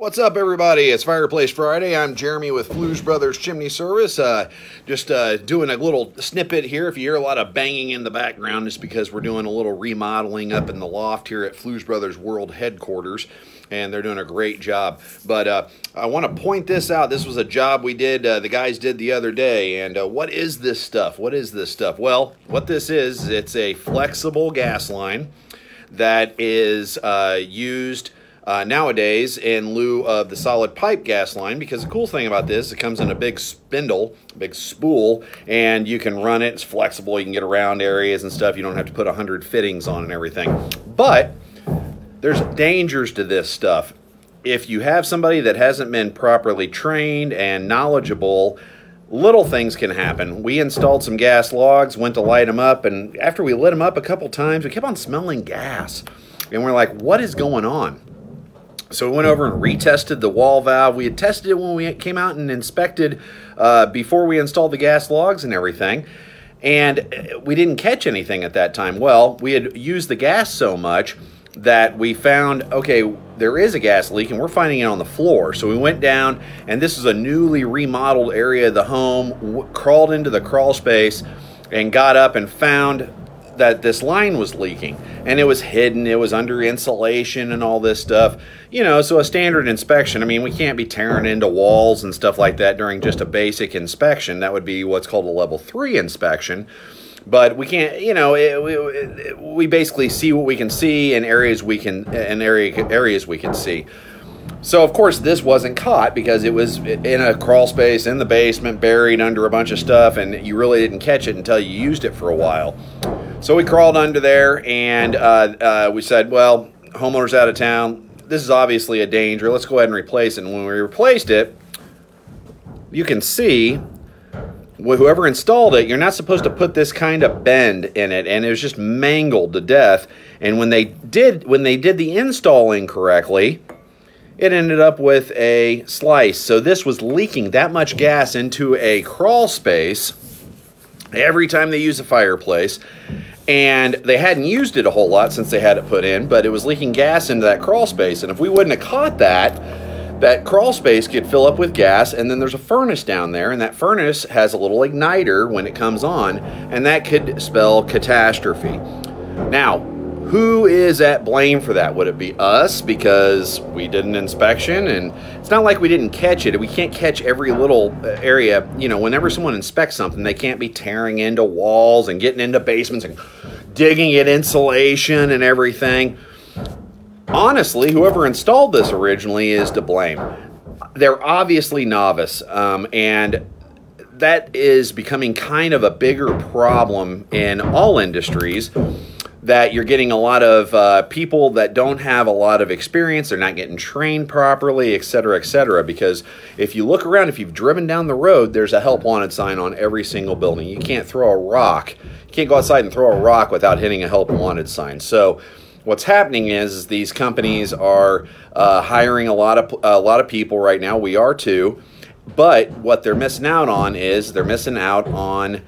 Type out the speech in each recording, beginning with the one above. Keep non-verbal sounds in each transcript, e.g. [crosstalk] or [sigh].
What's up, everybody? It's Fireplace Friday. I'm Jeremy with Flues Brothers Chimney Service. Uh, just uh, doing a little snippet here. If you hear a lot of banging in the background, it's because we're doing a little remodeling up in the loft here at Flues Brothers World Headquarters, and they're doing a great job. But uh, I want to point this out. This was a job we did, uh, the guys did the other day. And uh, what is this stuff? What is this stuff? Well, what this is, it's a flexible gas line that is uh, used uh, nowadays in lieu of the solid pipe gas line because the cool thing about this it comes in a big spindle big spool and you can run it it's flexible you can get around areas and stuff you don't have to put 100 fittings on and everything but there's dangers to this stuff if you have somebody that hasn't been properly trained and knowledgeable little things can happen. We installed some gas logs, went to light them up, and after we lit them up a couple times, we kept on smelling gas. And we're like, what is going on? So we went over and retested the wall valve. We had tested it when we came out and inspected uh, before we installed the gas logs and everything. And uh, we didn't catch anything at that time. Well, we had used the gas so much that we found, okay, there is a gas leak and we're finding it on the floor. So we went down and this is a newly remodeled area of the home, crawled into the crawl space and got up and found that this line was leaking and it was hidden it was under insulation and all this stuff. You know so a standard inspection i mean we can't be tearing into walls and stuff like that during just a basic inspection. That would be what's called a level 3 inspection. But we can't you know it, it, we basically see what we can see in areas we can in area areas we can see so of course this wasn't caught because it was in a crawl space in the basement buried under a bunch of stuff and you really didn't catch it until you used it for a while so we crawled under there and uh, uh, we said, well, homeowner's out of town. This is obviously a danger. Let's go ahead and replace it. And when we replaced it, you can see whoever installed it, you're not supposed to put this kind of bend in it, and it was just mangled to death. And when they did when they did the install incorrectly, it ended up with a slice. So this was leaking that much gas into a crawl space every time they use a fireplace and they hadn't used it a whole lot since they had it put in, but it was leaking gas into that crawl space. And if we wouldn't have caught that, that crawl space could fill up with gas, and then there's a furnace down there, and that furnace has a little igniter when it comes on, and that could spell catastrophe. Now, who is at blame for that? Would it be us because we did an inspection and it's not like we didn't catch it. We can't catch every little uh, area. You know, whenever someone inspects something, they can't be tearing into walls and getting into basements and digging at insulation and everything. Honestly, whoever installed this originally is to blame. They're obviously novice, um, and that is becoming kind of a bigger problem in all industries that you're getting a lot of uh, people that don't have a lot of experience. They're not getting trained properly, et cetera, et cetera. Because if you look around, if you've driven down the road, there's a help wanted sign on every single building. You can't throw a rock. You can't go outside and throw a rock without hitting a help wanted sign. So what's happening is, is these companies are uh, hiring a lot of a lot of people right now. We are too. But what they're missing out on is they're missing out on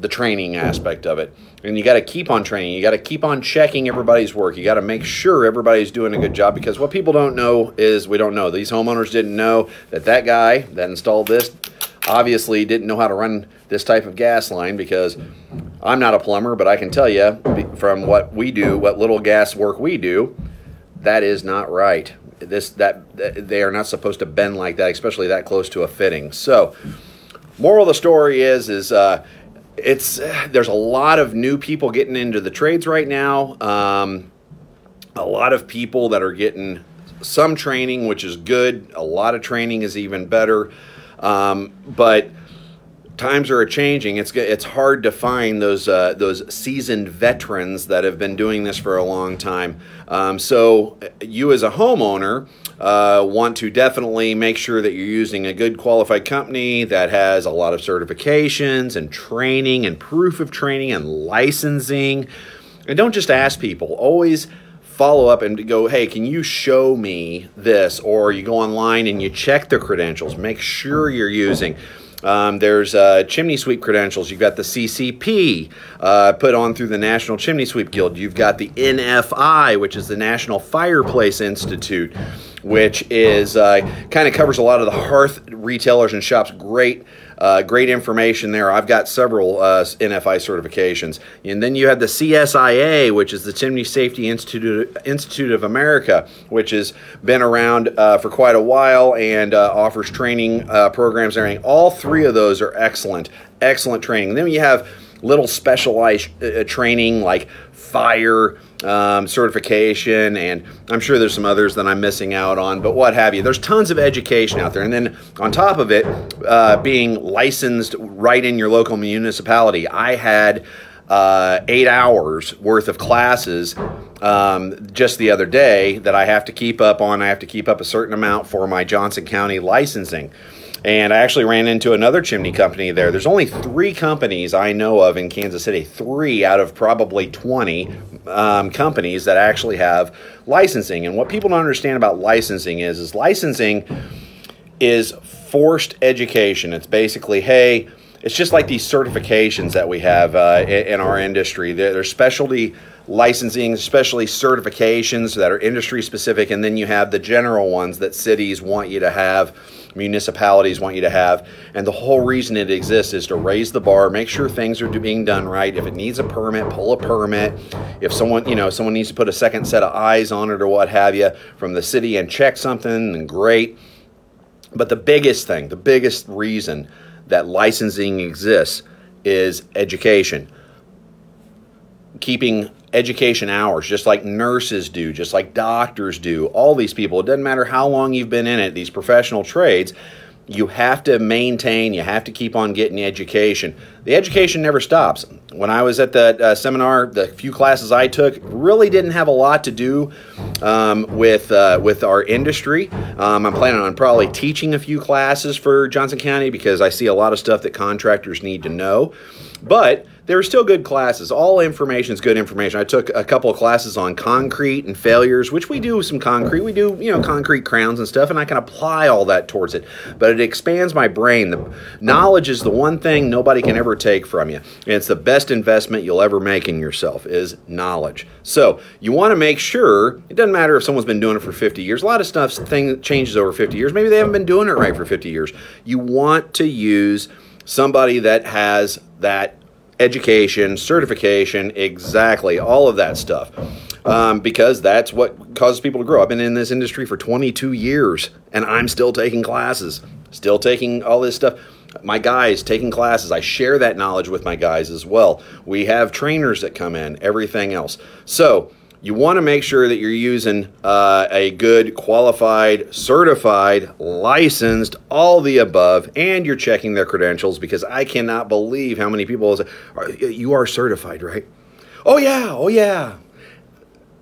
the training aspect of it. And you got to keep on training. You got to keep on checking everybody's work. You got to make sure everybody's doing a good job because what people don't know is we don't know. These homeowners didn't know that that guy that installed this obviously didn't know how to run this type of gas line because I'm not a plumber, but I can tell you from what we do, what little gas work we do, that is not right. This that they are not supposed to bend like that, especially that close to a fitting. So, moral of the story is is uh, it's there's a lot of new people getting into the trades right now. Um, a lot of people that are getting some training, which is good. A lot of training is even better. Um, but times are changing. It's it's hard to find those uh, those seasoned veterans that have been doing this for a long time. Um, so you as a homeowner uh, want to definitely make sure that you're using a good qualified company that has a lot of certifications and training and proof of training and licensing. And don't just ask people. Always follow up and go, hey, can you show me this? Or you go online and you check the credentials. Make sure you're using Um, there's uh, chimney sweep credentials. You've got the CCP uh, put on through the National Chimney Sweep Guild. You've got the NFI, which is the National Fireplace Institute, which is uh, kind of covers a lot of the hearth retailers and shops. Great uh, great information there. I've got several uh, NFI certifications. And then you have the CSIA, which is the Chimney Safety Institute, Institute of America, which has been around uh, for quite a while and uh, offers training uh, programs. All three of those are excellent, excellent training. And then you have little specialized uh, training like fire um, certification, and I'm sure there's some others that I'm missing out on, but what have you. There's tons of education out there. And then on top of it, uh, being licensed right in your local municipality, I had uh, eight hours worth of classes um, just the other day that I have to keep up on. I have to keep up a certain amount for my Johnson County licensing. And I actually ran into another chimney company there. There's only three companies I know of in Kansas City, three out of probably 20 um, companies that actually have licensing. And what people don't understand about licensing is, is licensing is forced education. It's basically, hey, it's just like these certifications that we have uh, in, our industry. They're, they're specialty licensing, especially certifications that are industry specific, and then you have the general ones that cities want you to have municipalities want you to have. And the whole reason it exists is to raise the bar, make sure things are being done right. If it needs a permit, pull a permit. If someone, you know, someone needs to put a second set of eyes on it or what have you from the city and check something, and great. But the biggest thing, the biggest reason that licensing exists is education. Keeping education hours, just like nurses do, just like doctors do, all these people. It doesn't matter how long you've been in it, these professional trades, you have to maintain, you have to keep on getting education. The education never stops. When I was at the uh, seminar, the few classes I took really didn't have a lot to do um, with uh, with our industry. Um, I'm planning on probably teaching a few classes for Johnson County because I see a lot of stuff that contractors need to know. But they were still good classes. All information is good information. I took a couple of classes on concrete and failures, which we do some concrete. We do, you know, concrete crowns and stuff, and I can apply all that towards it. But it expands my brain. The knowledge is the one thing nobody can ever take from you. And it's the best investment you'll ever make in yourself is knowledge. So you want to make sure it doesn't matter if someone's been doing it for 50 years. A lot of stuff thing changes over 50 years. Maybe they haven't been doing it right for 50 years. You want to use somebody that has that education, certification, exactly, all of that stuff. Um, because that's what causes people to grow. I've been in this industry for 22 years and I'm still taking classes, still taking all this stuff. My guys taking classes, I share that knowledge with my guys as well. We have trainers that come in, everything else. So, you want to make sure that you're using uh, a good, qualified, certified, licensed, all the above, and you're checking their credentials because I cannot believe how many people say, You are certified, right? Oh, yeah, oh, yeah.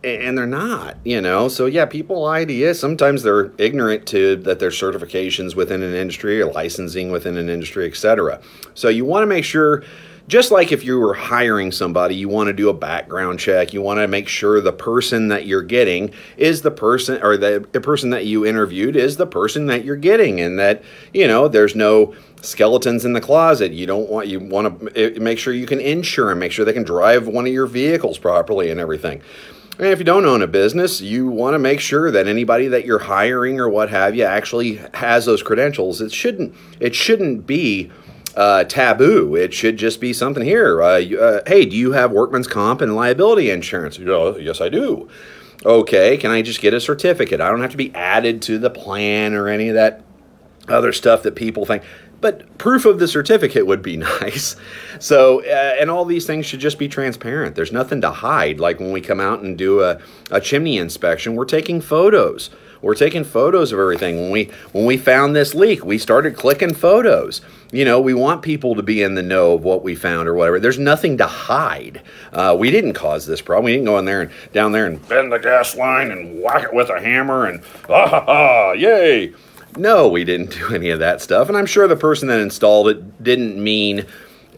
And they're not, you know. So, yeah, people lie to you. Sometimes they're ignorant to that there's certifications within an industry or licensing within an industry, etc. So, you want to make sure just like if you were hiring somebody, you want to do a background check. You want to make sure the person that you're getting is the person, or the, the person that you interviewed is the person that you're getting, and that you know there's no skeletons in the closet. You don't want you want to eh, make sure you can insure and make sure they can drive one of your vehicles properly and everything. And if you don't own a business, you want to make sure that anybody that you're hiring or what have you actually has those credentials. It shouldn't it shouldn't be uh, taboo. It should just be something here. Uh, uh, hey, do you have workman's comp and liability insurance? Yes, I do. Okay, can I just get a certificate? I don't have to be added to the plan or any of that other stuff that people think. But proof of the certificate would be [laughs] nice. So, uh, and all these things should just be transparent. There's nothing to hide. Like when we come out and do a, a chimney inspection, we're taking photos. We're taking photos of everything. When we when we found this leak, we started clicking photos. You know, we want people to be in the know of what we found or whatever. There's nothing to hide. Uh, we didn't cause this problem. We didn't go in there and down there and bend the gas line and whack it with a hammer and ah ha ha, yay. No, we didn't do any of that stuff. And I'm sure the person that installed it didn't mean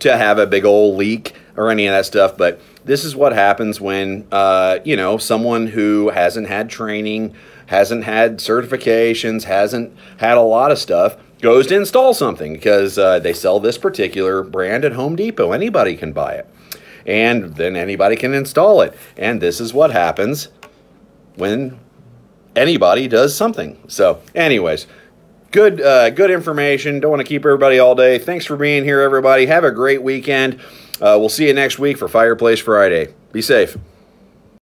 to have a big old leak or any of that stuff. But this is what happens when, uh, you know, someone who hasn't had training hasn't had certifications, hasn't had a lot of stuff, goes to install something because uh, they sell this particular brand at Home Depot. Anybody can buy it. And then anybody can install it. And this is what happens when anybody does something. So, anyways, good uh, good information. Don't want to keep everybody all day. Thanks for being here, everybody. Have a great weekend. Uh, we'll see you next week for Fireplace Friday. Be safe.